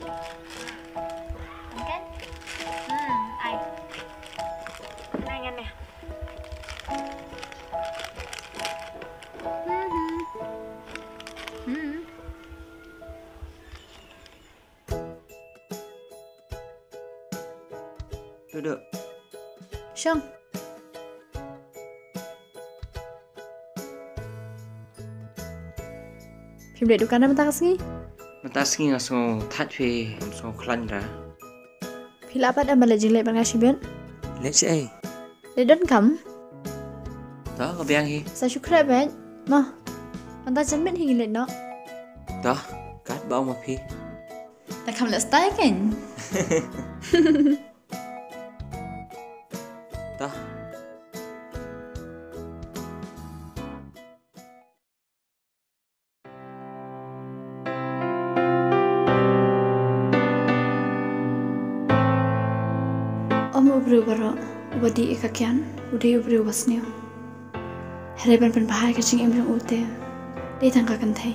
kan hmm ai này ngăn nè Hmm. Duduk. Syong. Phim มันตาสิ่งอะส่งทัดเวส่งคลันระพี่ลาพัดอมาเลจิงเล็บังอาชิบิพเล็กใช่เล็กด้นคำต่อก็เบียงฮีใสาชุเครปเบนมามันตาฉันเป็นหิงเล่กเนาะต่อกัดเบามาพี่แต่คำเลสไตล์กัน उब्रिबर उबदि एकाख्यान उदै उब्रि उबस्नेव हेरेबेन पेन बाहाय खिसिं एमब्रिं उते दै थांखागोन थाय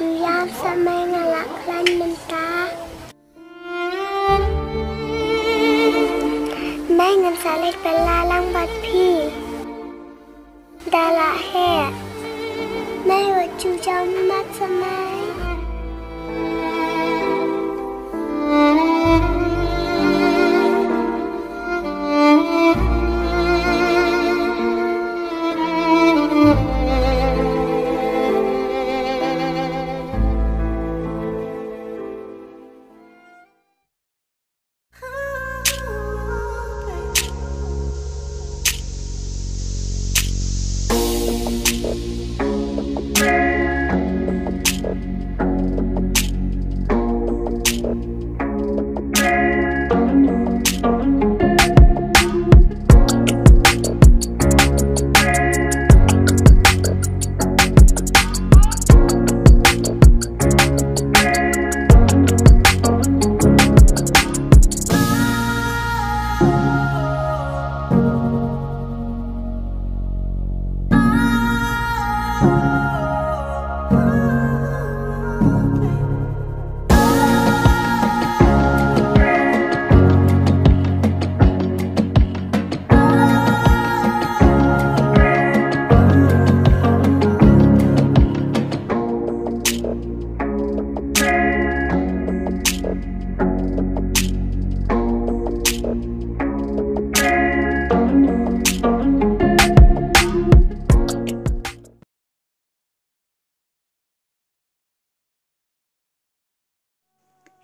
ជួយយ៉ាប់សម័យណាឡាក់ខ្លាញ់មិនតាម៉ែនឹងសាលេចបលាឡាំងបាត់ភីដាឡាហេម៉ែវជួយចាំម៉ាត់សម័យ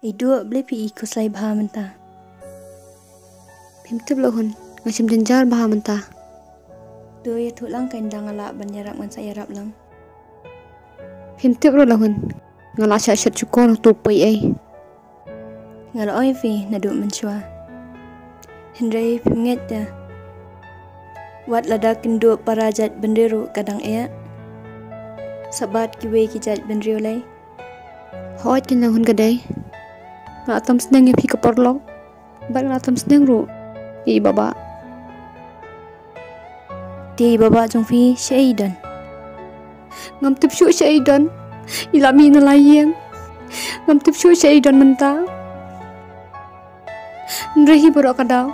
Idua boleh pi ikut selai bahan mentah. Pemtu belohun, macam jenjar bahan mentah. Dua ya tu lang kain dah ngalak banyarap ngan saya rap lang. Pemtu hun, ngalak syak syak cukur tu pai ay. Ngalak oi fi, naduk mencua. Hendrai pengit ya. Wat ladak kenduk para jat bendiru kadang ayak. Sabat kiwe kijat bendiru lay. Hoi kenduk hun kedai. Hun kedai. Nga atam senang ya pi keporlok. Bat nga atam senang ru. Di baba. Di baba jong fi syaidan. Ngam tip syuk syaidan. Ilami na layang. ngam tip shu shei don menta nrehi borok kadau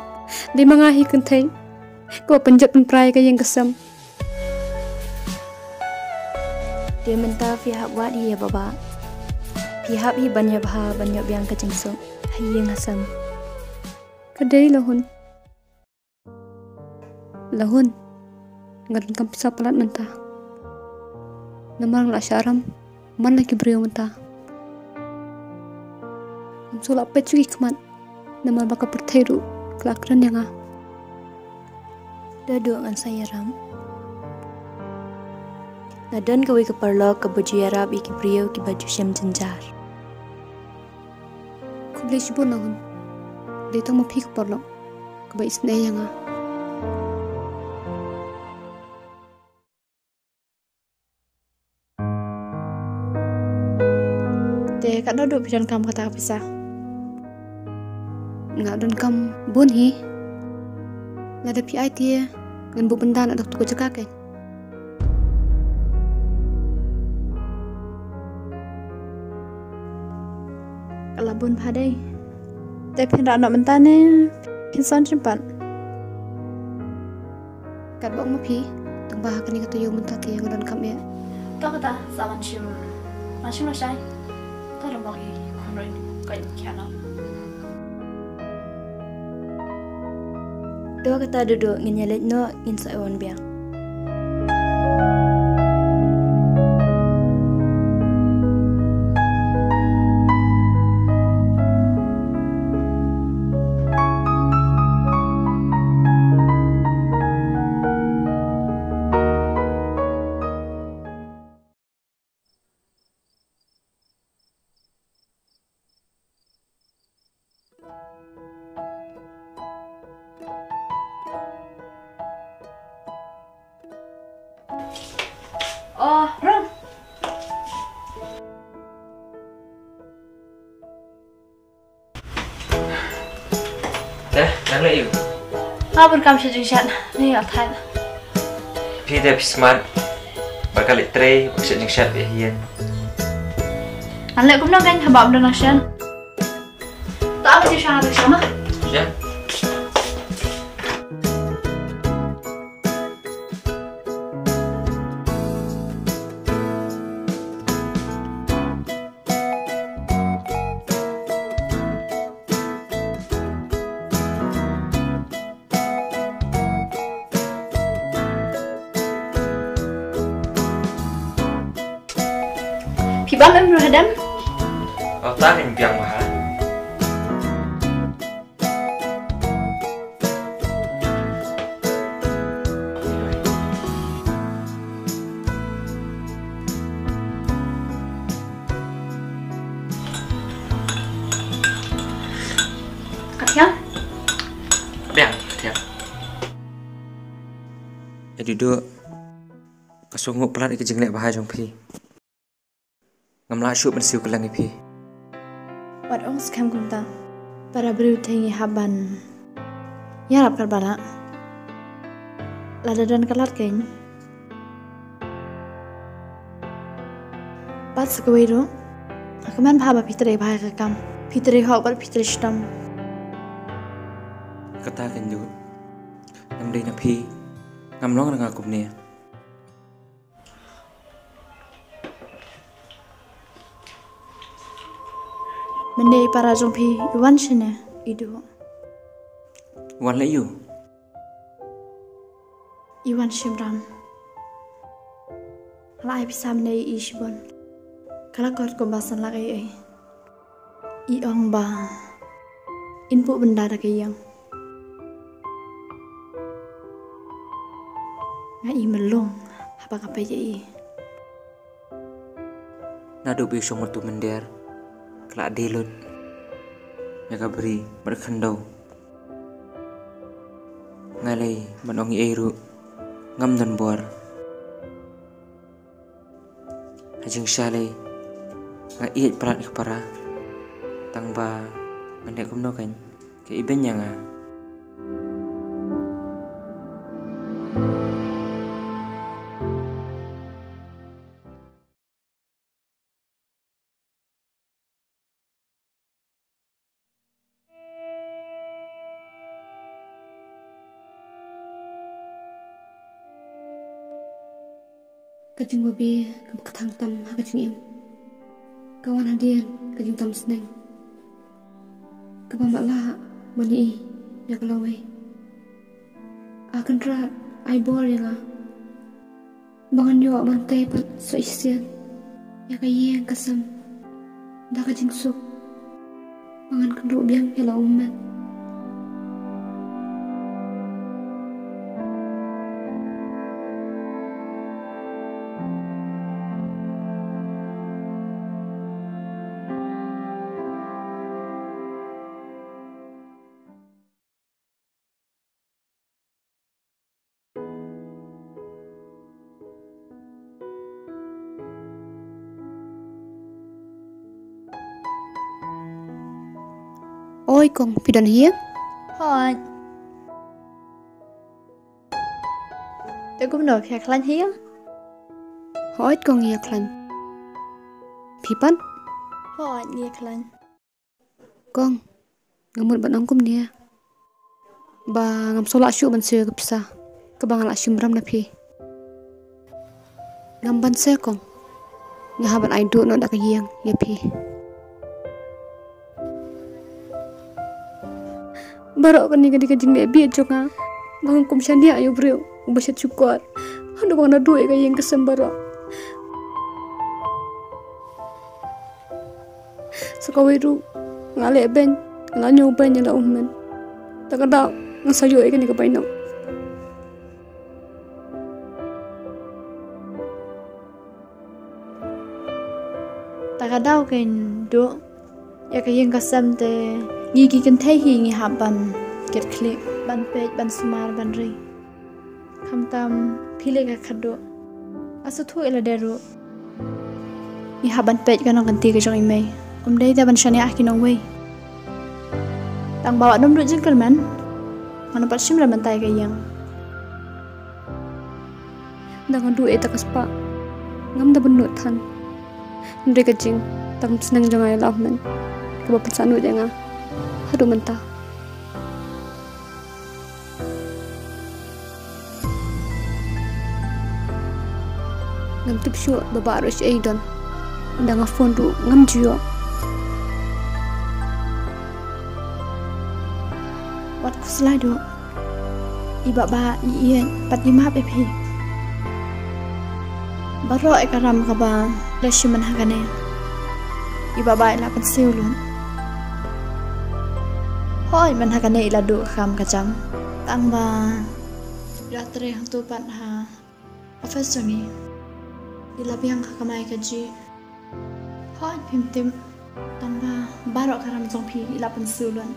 di mangahi kentai ko penjat pen prai ka yang kesam dia menta fi hak wa dia baba fi hak hi banya bha banya biang ka jingso hayeng hasam kadai lahun. Lahun. Ngaran kam pisa palat menta namarang la syaram man lagi beriyo menta Sulap pecu ikmat nama baka perteru kelakran yang ah. Dadu ngan saya ram. Nadan kawi ke parlo ke baju yarab iki priyo ki baju syam jenjar ku beli sibu nahun dia tang mapi ke parlo ke bai isne yang ah Te kat duduk pidan kam kata pisah. ngak dan kam bun hi. Lada pi ai tia ngan bu benda nak dak tu kan cimpan. kat bok mapi tang bah kani kata yo mentah tia ngan dan kam ya Kau kata sawan cim. Macam lah syai. Kau dah bagi konroin. Kau yang kiana. Dua kata duduk ngin nyalet no ngin sa ewan biang. قابل كم شجن شأن. نيات هذا بيدا بسمان بكالي تري وشجن شأن بيهين عليكم نوعين هباب دوناشان تعرف تيشان هذا شانه؟ شأن؟ Ya duduk. Kasunguk pelat ke jenglek bahaya jong pi. Ngamla syuk ben siu kelang pi. Wat ong skam kum ta. Para beri tengi haban. Ya rap kar bala. Lada dan kalat keng. Pat sekawai ro. Aku man bhaba pitre bahaya ka kam. Pitre hok bat pitre stam. Kata kan ju. Nam dei na pi. Ngam long na ngakup ni. Mende para jong pi iwan shine idu. Wan le you. Iwan shimram. Lai pisam nei ishbon. Kala kor ko basan lagai ai. I ong ba. Inpu benda da kayang. Apa kapai je i. Nado bi syong tu mender. Kelak delun. Nyaga beri berkendau. Ngalai menongi eiru. Ngam dan buar. Hajing syalai. Nga iit pelat kepara. Tang ba. Ngandek kumno kan. Ke iben yang Kajing babi ketang tam ha kajing im. Kawan hadian kajing tam seneng. Kabang bakla mani ya kalawe. Akan ra ai bor yang a. Bangan yo mantai pat so isian. Ya kayeng kasam. Da kajing sup. Bangan kenduk biang ya la umat. ôi cùng phi đoàn hiếp Hồn Tôi cũng được khạc lên hiếp Hỏi con nghe lên Phi bắt Hỏi nghe lên Con Ngờ một bạn ông cũng nè Bà ngầm số lạ chụp bằng xưa gặp xa. Các bạn lạ chụp răm nạp phi Ngầm bằng xe con Ngờ hai bạn ai đụa nó đã cái giang Gặp hi Barok kan ni kajing ne bi jonga. Bang kum shania ayo bro. Ubashat syukur. Hanu bang na duwe kayang kesem barok. Sakawiru ngale ben ngalanyo ben nyala ummen. Takada ngasayo ikan ni kapainaw. Takadaw kin do. Ya kayeng kasam te យីគីកន្ធៃហ៊ីងីហាបានเก็ดคลิปบันเปจบันสมาร์บันรีคำตามพิเลกขัดดุอาสุทุเอลเดรุนี่ฮะบันเปจกันน้องกันตีกับจอยเมย์อมได้แต่บันชนะกินน้องเว้ยต่างบ่าวนุ่มดุจังกันมันมันปัดชิมแล้วมันตายกันยังดังกันดูเอตักสปะงำดับบุญนุทันนี่กระจิงตั้งสนังจังไงลาวมันกับปัจจันนุยังอ่ะ Aduh mentah. Ngam tip syuk baba arus Aidan. Dan ngafon tu ngam juga. Wat ku dua. Iba ba iyan pat lima pepe. Baru ekaram kaba lesu menahkan ya. Iba ba lapan seulun Hoy man ha kani iladu kam kacam. Tang ba ratre hang tu pan ha. Office ni. Ilabi hang kakamai kaji. Hoy pimtim. Tang ba barok karam jong pi ilapan sulun.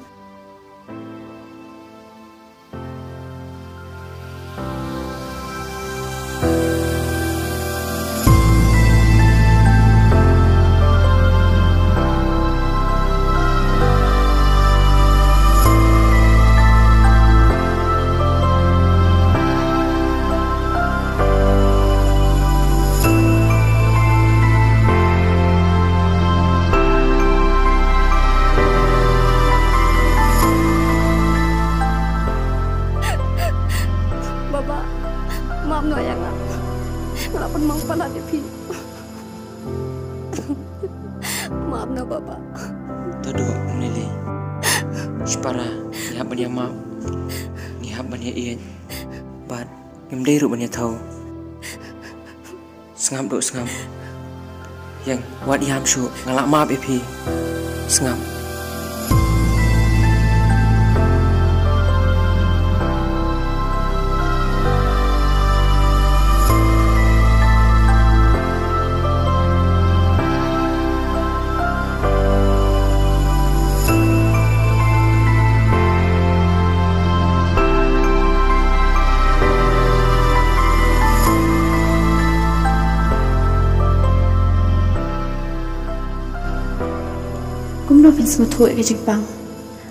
Thau. Sngam do sngam. Yang wat yam shu ngalak maap epi. Sngam. No fin smu thu e jing bang.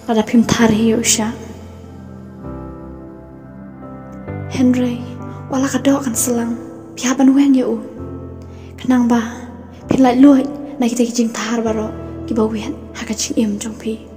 Ada phim thar hi usha. Henry, wala ka do kan selang. Pia ban wen ya u. Kenang ba, pin lai luai na kita jing thar baro. Ki ba wen ha ka ching im jong pi.